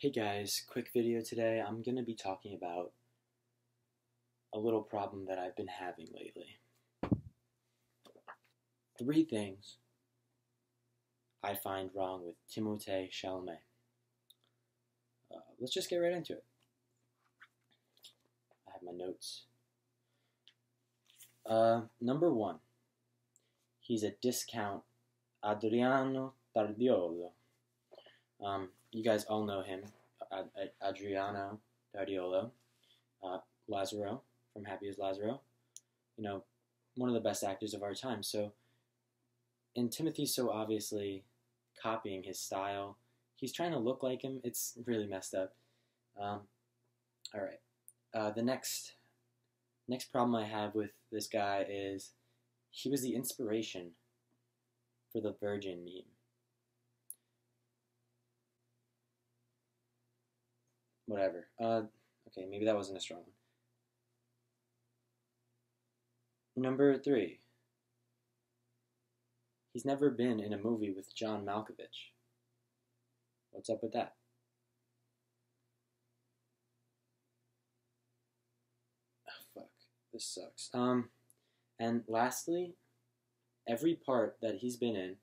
Hey guys, quick video today. I'm going to be talking about a little problem that I've been having lately. Three things I find wrong with Timothée Chalamet. Uh, let's just get right into it. I have my notes. Uh, number one, he's a discount Adriano Tardiolo. Um, you guys all know him, Ad- Ad- Adriano Tardiolo, uh, Lazzaro from Happy as Lazzaro. You know, one of the best actors of our time. So, and Timothy's so obviously copying his style. He's trying to look like him. It's really messed up. Um, all right. Uh, the next next problem I have with this guy is he was the inspiration for the Virgin meme. Whatever. Uh, okay, maybe that wasn't a strong one. Number three. He's never been in a movie with John Malkovich. What's up with that? Oh, fuck. This sucks. Um, and lastly, every part that he's been in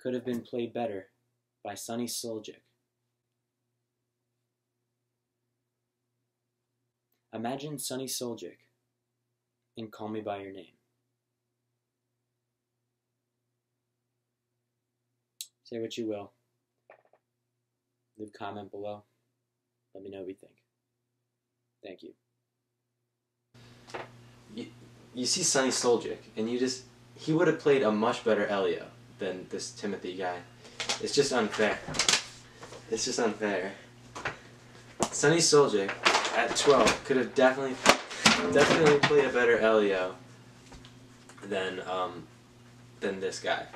could have been played better by Sunny Suljic. Imagine Sunny Suljic in Call Me By Your Name. Say what you will. Leave a comment below. Let me know what you think. Thank you. you, you see Sunny Suljic, and you just he would have played a much better Elio than this Timothy guy. It's just unfair. It's just unfair. Sunny Suljic at 12 could have definitely definitely played a better Elio than um than this guy.